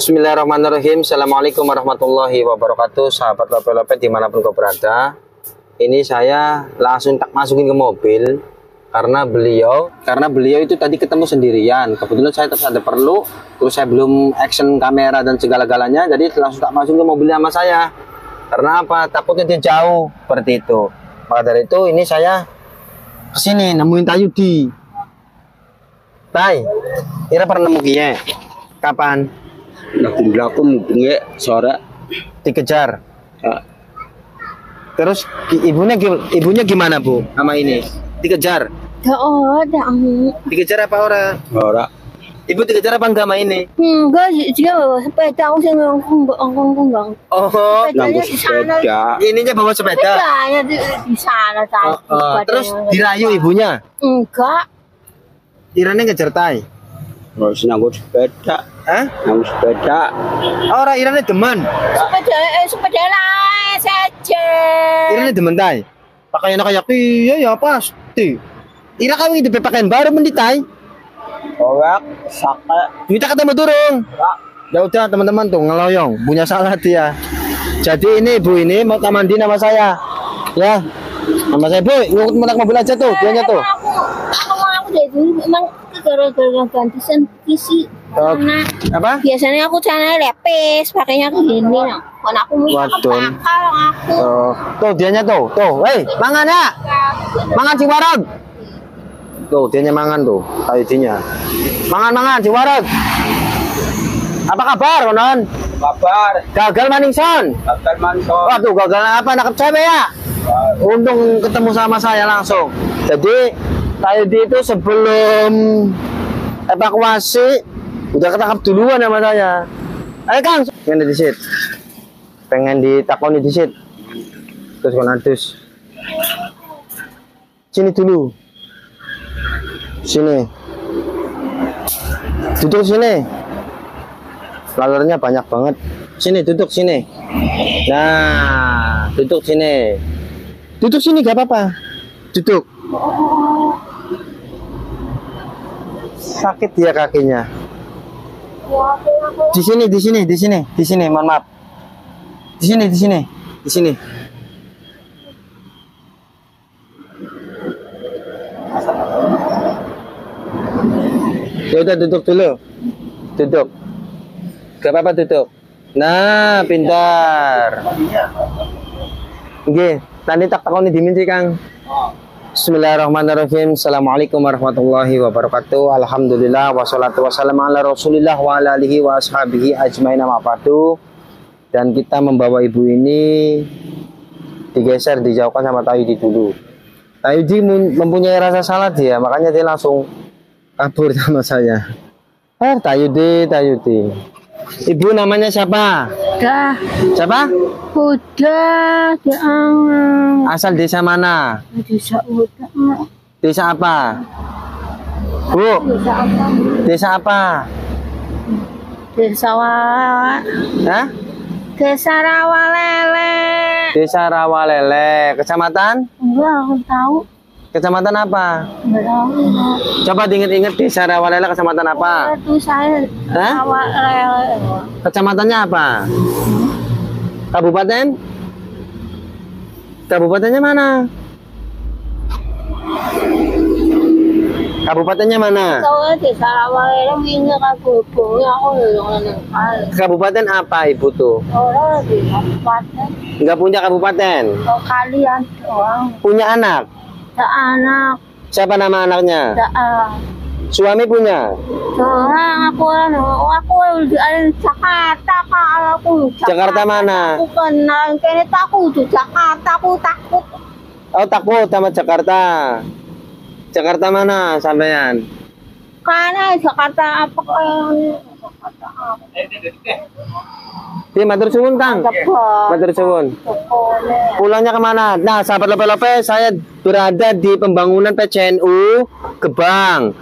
Bismillahirrahmanirrahim. Assalamualaikum warahmatullahi wabarakatuh. Sahabat lope-lope di mana pun kau berada. Ini saya langsung tak masukin ke mobil karena beliau karena beliau itu tadi ketemu sendirian. Kebetulan saya terus ada perlu, terus saya belum action kamera dan segala-galanya, jadi langsung tak masukin ke mobil sama saya. Karena apa? Takutnya dia jauh seperti itu. Maka dari itu ini saya ke sini nemuin Tayudi. Tai, Ira pernah nemu? Kapan? Nah, aku mungkin sore Dikejar. ya, Terus ibunya ibunya gimana bu? Sama ini? Dikejar. Gak ada. Dikejar apa orang? ora Ibu dikejar apa enggak sama ini? Enggak, dia bawa sepeda aku sih ngomong ngomong ngomong. Oh, nanggu Sepedanya di sana. sepeda ininya bawa sepeda. Sepedanya di, di sana Oh, tadi. oh. Sepedanya Terus nggak dirayu ibunya. Enggak. Irane ngejar tai. Terus nanggu sepeda Hah? nanggu sepeda Orang Irane demen. Sepeda eh, sepeda lain saja. Irane demen tai. Pakaiannya kayak iya ya pasti. Ira kami itu pakaian baru mendi tai. ora sake Kita ketemu durung. Ya udah teman-teman tuh ngeloyong, punya salah dia. Jadi ini ibu ini mau tak mandi nama saya. Ya. Nama saya Bu, ngikut mobil aja tuh, dianya tuh. Aku, aku mau aku dari dulu memang gara-gara ganti sentisi. Oh, Karena Apa? biasanya aku celana lepes, pakainya ke gini. Nah, kalau aku mau aku. Oh, tuh dianya tuh, tuh, hei, mangan ya, mangan ciwarot. Tuh, dianya mangan tuh, kayak dinya. Mangan, mangan, ciwarot. Apa kabar, konon? kabar Gagal maningson. kabar mantor Waduh, gagal apa? Nakap cewek ya? Untung ketemu sama saya langsung. Jadi, tadi itu sebelum evakuasi, udah ketangkap duluan sama saya. Ayo Kang, pengen di sit. Pengen ditakoni di sit. Terus kon adus. Sini dulu. Sini. Duduk sini. Lalernya banyak banget. Sini duduk sini. Nah, duduk sini. Duduk sini gak apa-apa. Duduk. Sakit ya kakinya. Di sini, di sini, di sini, di sini. Mohon maaf. Di sini, di sini, di sini. Ya udah duduk dulu. Duduk. Gak apa-apa duduk. Nah, pintar. Oke, tadi tak takoni diminti Kang. Bismillahirrahmanirrahim. Assalamualaikum warahmatullahi wabarakatuh. Alhamdulillah wassalatu wassalamu ala Rasulillah wa ala alihi wa ashabihi ajmain. Dan kita membawa ibu ini digeser dijauhkan sama Tayudi dulu. Tayudi mempunyai rasa salah dia, makanya dia langsung kabur sama saya. Eh, Tayudi, Tayudi. Ibu namanya siapa? Dah, Siapa? udah. Asal desa mana? Bisa udah. Desa apa? Bu, Bisa apa? desa apa? Desa Wawa. Hah? Desa Rawalele. Desa Rawalele, kecamatan? Enggak, aku tahu. Kecamatan apa? Enggak tahu. enggak. Coba diinget-inget desa Rawalele kecamatan apa? Hah? Kecamatannya apa? Kabupaten? Kabupatennya mana? Kabupatennya mana? Kabupaten apa ibu tuh? Di kabupaten. Nggak punya kabupaten? Kalian doang. Punya anak? Ada anak. Siapa nama anaknya? Ada ah. Suami punya? Seorang aku anu, aku di Jakarta kalau aku Jakarta mana? Aku kenal kene takut di Jakarta aku takut. Oh takut sama Jakarta. Jakarta mana sampean? Karena Jakarta Jakarta apa? Di Matur Suwun Kang. Matur Suwun. Pulangnya ke mana? Nah, sahabat lope-lope, saya berada di pembangunan PCNU Gebang.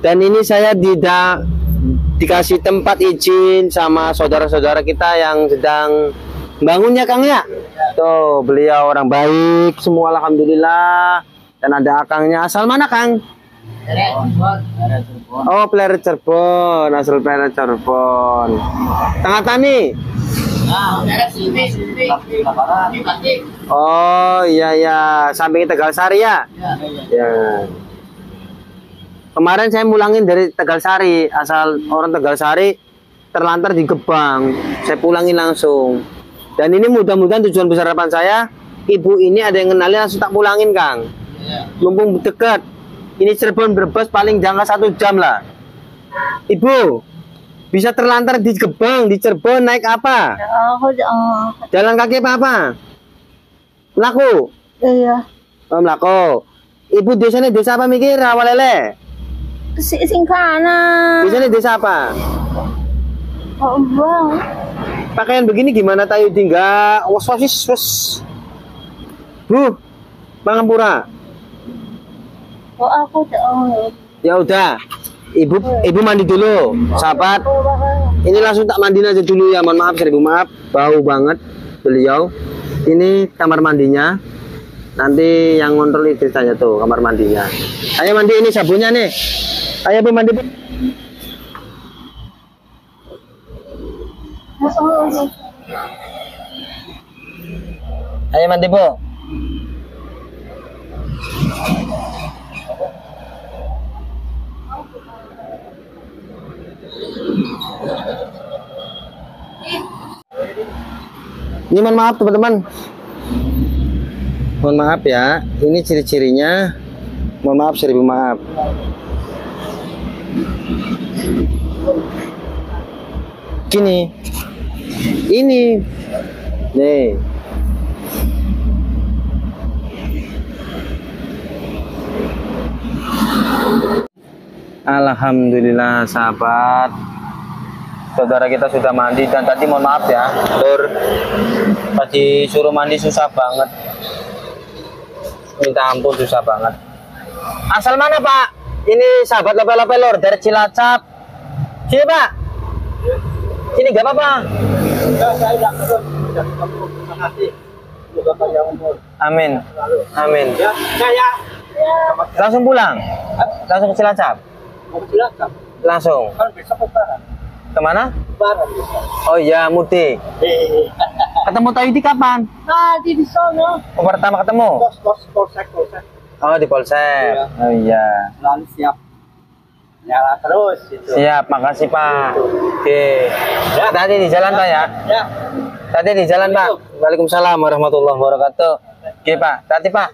Dan ini saya tidak dikasih tempat izin sama saudara-saudara kita yang sedang bangunnya Kang ya. Tuh, beliau orang baik semua alhamdulillah. Dan ada akangnya asal mana Kang? Oh, peleret Cirebon, asal peleret Cirebon. Tengah Tani. Oh, iya ya, samping Tegal Sari ya. Ya. Kemarin saya mulangin dari Tegal Sari, asal orang Tegal Sari terlantar di Gebang. Saya pulangin langsung. Dan ini mudah-mudahan tujuan besar harapan saya, ibu ini ada yang kenalin langsung tak pulangin, Kang. Mumpung dekat. Ini Cirebon Brebes paling jangka satu jam lah. Ibu, bisa terlantar di Gebang, di Cirebon naik apa? Ako, oh, Jalan kaki apa apa? Laku. iya. Oh, melaku. Ibu desanya desa apa mikir? Rawalele. Si singkana. Desanya desa apa? Oh, bang. Pakaian begini gimana tayo tinggal? Was was was. Bu, Pangapura. Oh, oh. Ya udah. Ibu ibu mandi dulu, sahabat. Ini langsung tak mandiin aja dulu ya. Mohon maaf, seribu maaf. Bau banget beliau. Ini kamar mandinya. Nanti yang ngontrol istri saya tuh kamar mandinya. Ayo mandi ini sabunnya nih. Ayo bu mandi. Bu. Ayo mandi bu. Ini mohon maaf teman-teman. Mohon maaf ya. Ini ciri-cirinya. Mohon maaf seribu maaf. Gini. Ini. Nih. Alhamdulillah sahabat Saudara kita sudah mandi dan tadi mohon maaf ya Lur Tadi suruh mandi susah banget Minta ampun susah banget Asal mana pak? Ini sahabat lepe-lepe lur dari Cilacap Sini pak Sini gak apa-apa Ya. Amin Amin Ya, saya Langsung pulang? Langsung ke Cilacap? mau ke Cilacap. Langsung Kan. Ke mana? Besok. Oh iya Eh, Ketemu Tayudi kapan? Tadi di sana. Oh, pertama ketemu? Kos, kos, polsek, polsek. Oh di Polsek. Iya. Oh iya. Selalu siap. Nyala terus itu. Siap, makasih Pak. Oke. Ya. Tadi di jalan Pak ya. Ya. Tadi di jalan Pak. Waalaikumsalam warahmatullahi wabarakatuh. Oke Pak. Tadi Pak.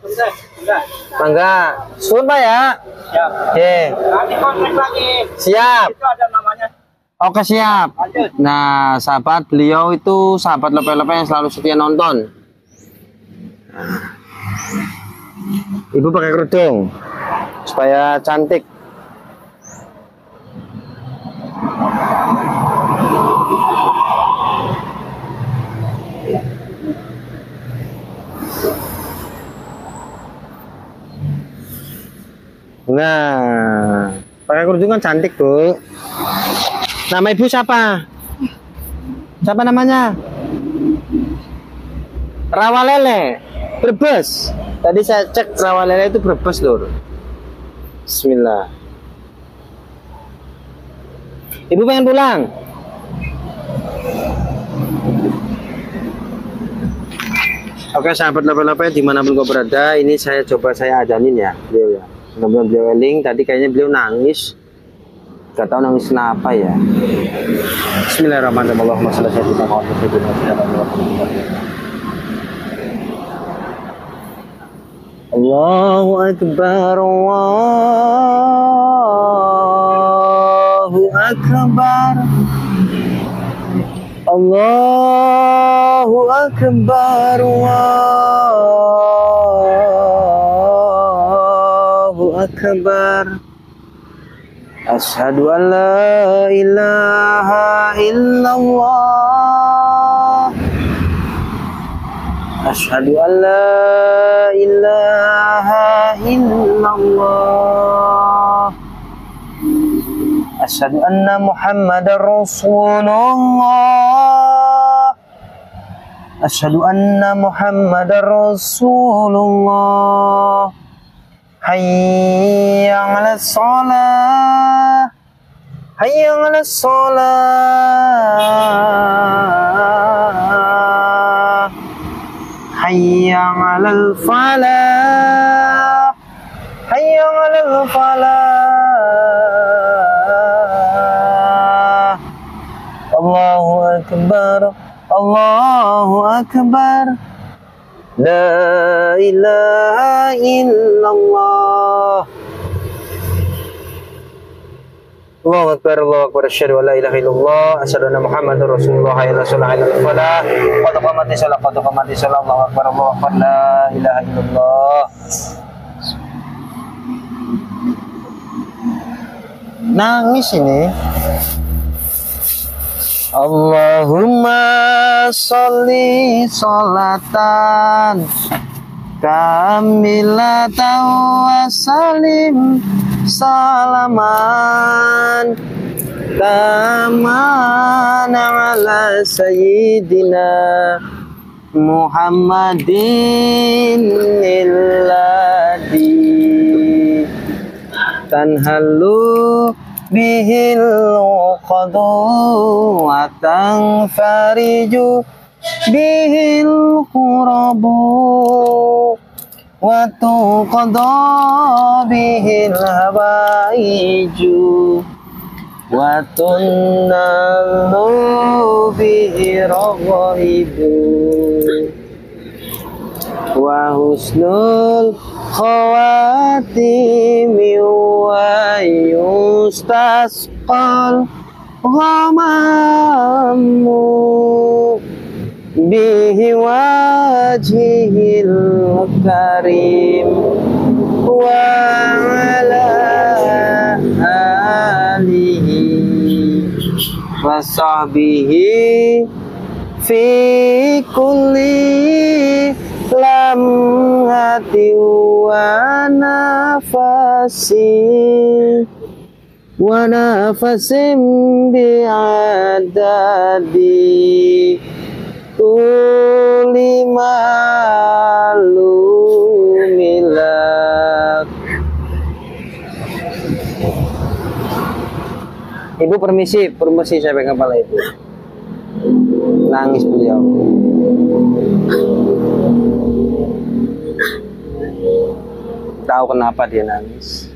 Mangga. Sun Pak ya. Siap. Oke. Nanti kontak lagi. Siap. Itu ada namanya. Oke siap. Nah, sahabat beliau itu sahabat lepe-lepe yang selalu setia nonton. Ibu pakai kerudung supaya cantik. Nah, pakai kerudung kan cantik, Bu. Nama ibu siapa? Siapa namanya? Rawalele, Brebes. Tadi saya cek Rawalele itu Brebes, Lur. Bismillah. Ibu pengen pulang? Oke sahabat lepe-lepe di mana pun kau berada ini saya coba saya adanin ya beliau ya mudah-mudahan beliau eling tadi kayaknya beliau nangis Gak tahu nangis kenapa ya. Bismillahirrahmanirrahim. Allahumma shalli wa sallim. Allahu akbar Allahu akbar Allahu akbar Allahu akbar أشهد أن لا إله إلا الله. أشهد أن لا إله إلا الله. أشهد أن محمد رسول الله. أشهد أن محمد رسول الله. حي على الصلاة. Hayya 'alas shalah hayya 'alal falah hayya 'alal falah Allahu akbar Allahu akbar La ilaha illallah Allahu akbar Allahu akbar asyhadu an la ilaha illallah asyhadu anna muhammadar rasulullah hayya 'alas shalah hayya 'alal falah qad qamatis shalah qad qamatis shalah Allahu akbar Allahu akbar la ilaha illallah. Nangis ini. Allahumma sholli sholatan kamilatan wa salim salaman. Taman ala sayyidina Muhammadin illadi tanhalu bihil qadu wa tanfariju bihil qurabu wa tuqada bihil hawaiju wa tunnalu bihi raghaibu wa husnul wa bihi wajhihil karim wa ala alihi wa sahbihi fi Ibu permisi, permisi saya pegang kepala ibu. Nangis beliau. Tahu kenapa dia nangis?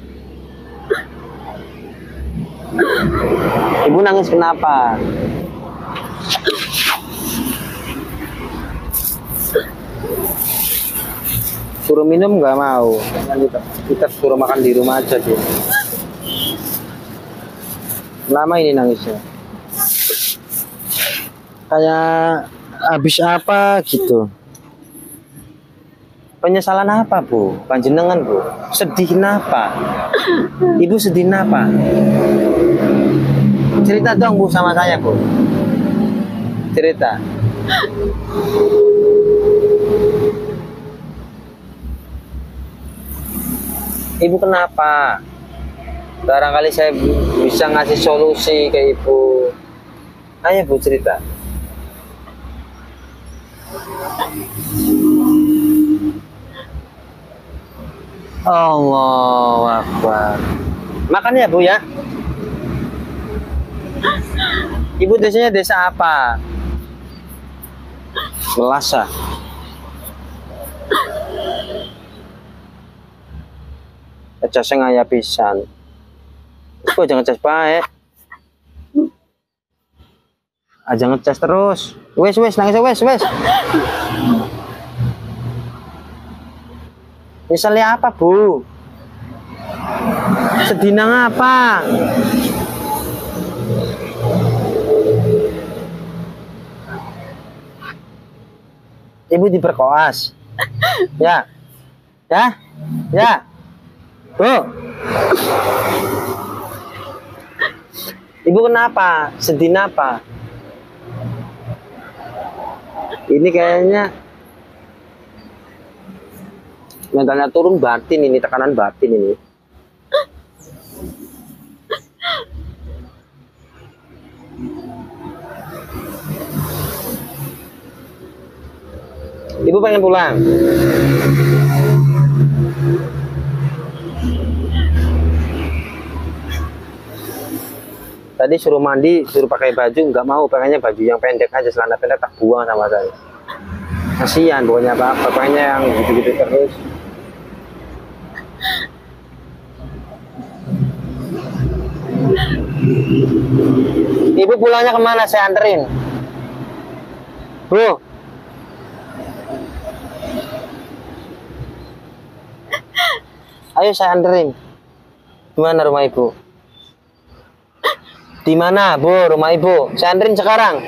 Ibu nangis kenapa? Suruh minum nggak mau. Kita, suruh makan di rumah aja dia. Lama ini nangisnya. Kayak habis apa gitu. Penyesalan apa bu? Panjenengan bu? Sedih apa? Ibu sedih apa? Cerita dong bu sama saya bu. Cerita. Ibu kenapa? Barangkali saya bisa ngasih solusi ke ibu. Ayo bu cerita. Allah Akbar. Makan ya bu ya. Ibu desanya desa apa? Selasa. Ngecasnya ngaya pisan. Kok jangan ngecas baik. Aja ngecas terus. Wes wes nangis wes wes. Misalnya apa bu? Sedina apa? Ibu diperkoas. Ya. Ya. Ya. Bu. Ibu kenapa? Sedih apa? Ini kayaknya mentalnya turun batin ini, tekanan batin ini. Ibu pengen pulang. Tadi suruh mandi, suruh pakai baju, nggak mau, pengennya baju yang pendek aja, celana pendek tak buang sama saya. Kasihan, pokoknya apa-apa, pengennya yang gitu-gitu terus. Ibu pulangnya ke mana? Saya anterin. Bu. Ayo saya anterin. Di mana rumah ibu? Di mana, Bu, rumah ibu? Saya anterin sekarang.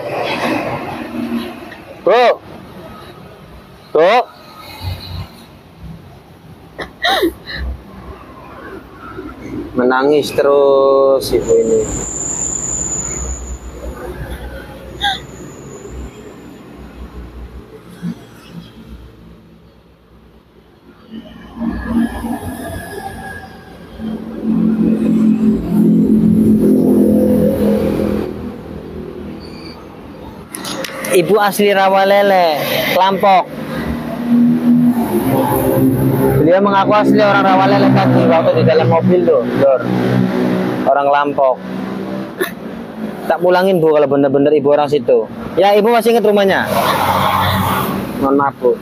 Bu. Bu. Menangis terus ibu ini. Asli Rawalele, Lampok. Beliau mengaku asli orang Rawalele tadi waktu di dalam mobil tuh, Dor. Orang Lampok. Tak pulangin bu kalau bener-bener ibu orang situ. Ya ibu masih ingat rumahnya? Mohon maaf bu.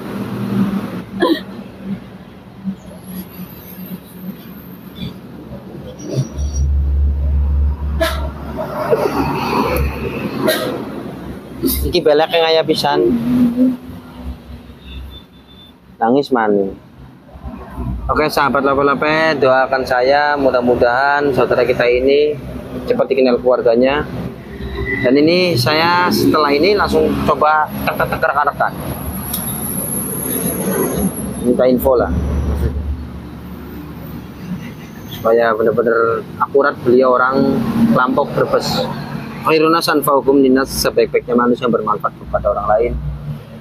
Iki belek yang ayah pisan. Nangis mani. Oke sahabat lape-lape doakan saya mudah-mudahan saudara kita ini cepat dikenal keluarganya. Dan ini saya setelah ini langsung coba tek-tek rekan-rekan. Minta info lah. Supaya benar-benar akurat beliau orang Lampok Brebes khairuna sanfa'ukum dinas sebaik-baiknya manusia yang bermanfaat kepada orang lain.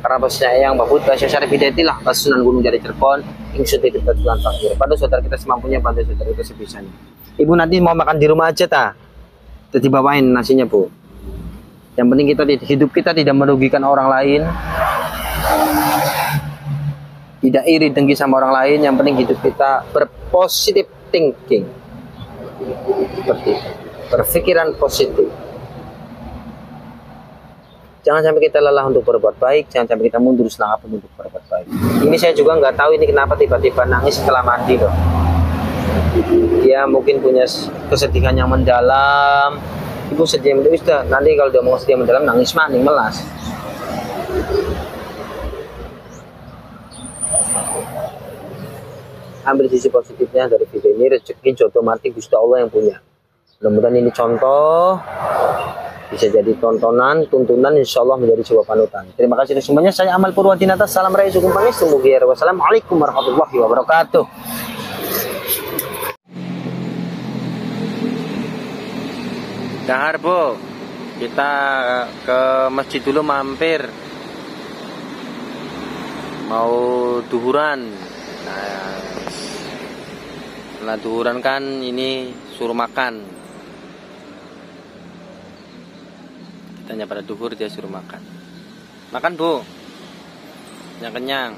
Karena bosnya yang bahut bahasa syarif hidayatilah bahasa sunan gunung dari Cirebon Allah kita Tuhan fakir pada saudara kita semampunya bantu saudara kita sebisanya. Ibu nanti mau makan di rumah aja ta? Jadi bawain nasinya bu. Yang penting kita hidup kita tidak merugikan orang lain. Tidak iri dengki sama orang lain. Yang penting hidup kita berpositif thinking. Seperti berpikiran positif Jangan sampai kita lelah untuk berbuat baik, jangan sampai kita mundur setengah pun untuk berbuat baik. Ini saya juga nggak tahu ini kenapa tiba-tiba nangis setelah mandi loh. Dia mungkin punya kesedihan yang mendalam. Ibu sedih mendalam, sudah nanti kalau dia mau sedih mendalam nangis maning melas. Ambil sisi positifnya dari video ini rezeki jodoh mati Gusti Allah yang punya. Mudah-mudahan ini contoh bisa jadi tontonan, tuntunan, insya Allah menjadi sebuah panutan. Terima kasih semuanya. Saya Amal Purwadinata. Salam Raya Sukun Pangis. Wassalamualaikum warahmatullahi wabarakatuh. Dahar Bu, kita ke masjid dulu mampir. Mau duhuran. Nah, setelah duhuran kan ini suruh makan. Tanya pada duhur dia suruh makan. Makan bu, yang kenyang.